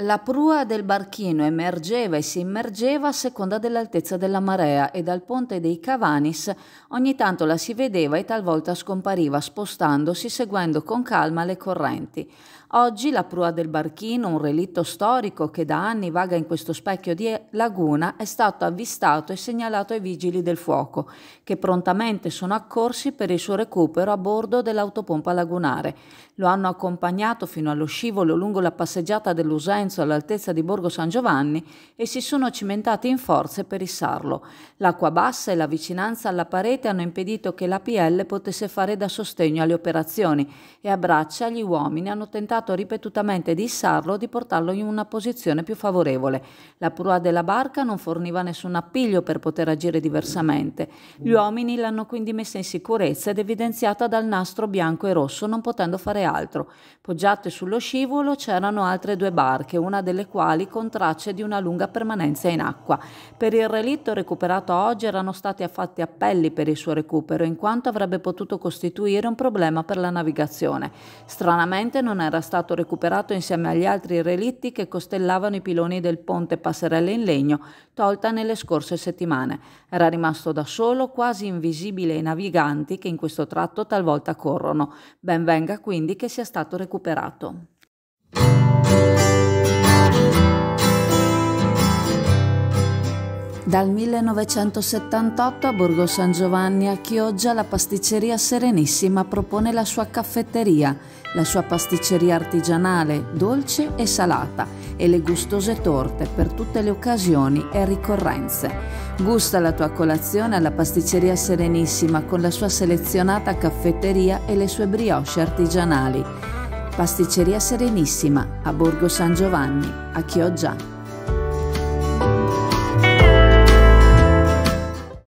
La prua del barchino emergeva e si immergeva a seconda dell'altezza della marea e dal ponte dei Cavanis ogni tanto la si vedeva e talvolta scompariva spostandosi seguendo con calma le correnti. Oggi la prua del barchino, un relitto storico che da anni vaga in questo specchio di laguna, è stato avvistato e segnalato ai vigili del fuoco, che prontamente sono accorsi per il suo recupero a bordo dell'autopompa lagunare. Lo hanno accompagnato fino allo scivolo lungo la passeggiata dell'Usenzo all'altezza di Borgo San Giovanni e si sono cimentati in forze per issarlo. L'acqua bassa e la vicinanza alla parete hanno impedito che l'APL potesse fare da sostegno alle operazioni e a braccia gli uomini hanno tentato ripetutamente di issarlo o di portarlo in una posizione più favorevole. La prua della barca non forniva nessun appiglio per poter agire diversamente. Gli uomini l'hanno quindi messa in sicurezza ed evidenziata dal nastro bianco e rosso, non potendo fare altro. Poggiate sullo scivolo c'erano altre due barche, una delle quali con tracce di una lunga permanenza in acqua. Per il relitto recuperato oggi erano stati fatti appelli per il suo recupero, in quanto avrebbe potuto costituire un problema per la navigazione. Stranamente non era stato recuperato insieme agli altri relitti che costellavano i piloni del ponte passerelle in legno tolta nelle scorse settimane. Era rimasto da solo, quasi invisibile ai naviganti che in questo tratto talvolta corrono. Ben venga quindi che sia stato recuperato. Dal 1978 a Borgo San Giovanni a Chioggia la pasticceria Serenissima propone la sua caffetteria, la sua pasticceria artigianale, dolce e salata e le gustose torte per tutte le occasioni e ricorrenze. Gusta la tua colazione alla pasticceria Serenissima con la sua selezionata caffetteria e le sue brioche artigianali. Pasticceria Serenissima a Borgo San Giovanni, a Chioggia.